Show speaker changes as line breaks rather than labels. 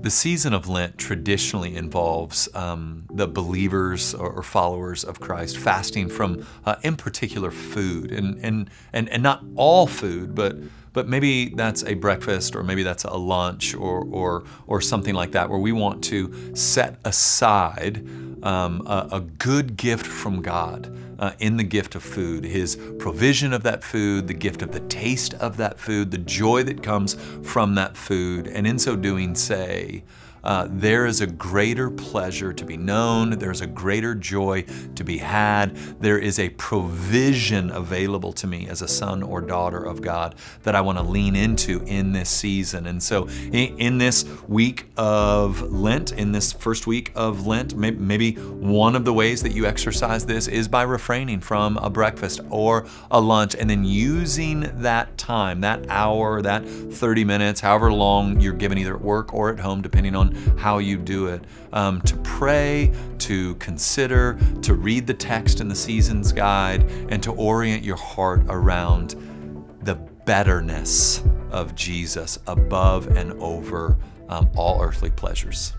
The season of Lent traditionally involves um, the believers or, followers of Christ fasting from, uh, in particular, food, and, and and and not all food, but but maybe that's a breakfast, or maybe that's a lunch, or or or something like that, where we want to set aside um, a, a good gift from God uh, in the gift of food, His provision of that food, the gift of the taste of that food, the joy that comes from that food, and in so doing, say, uh, there is a greater pleasure to be known, there's a greater joy to be had, there is a provision available to me as a son or daughter of God that I want to lean into in this season. And so, in, in, this week of Lent, in this first week of Lent, maybe, maybe one of the ways that you exercise this is by refraining from a breakfast or a lunch and then using that time, that hour, that 30 minutes, however long you're given either at work or at home, depending how you do it, um, to pray, to consider, to read the text in the Seasons Guide, and to orient your heart around the betterness of Jesus above and over um, all earthly pleasures.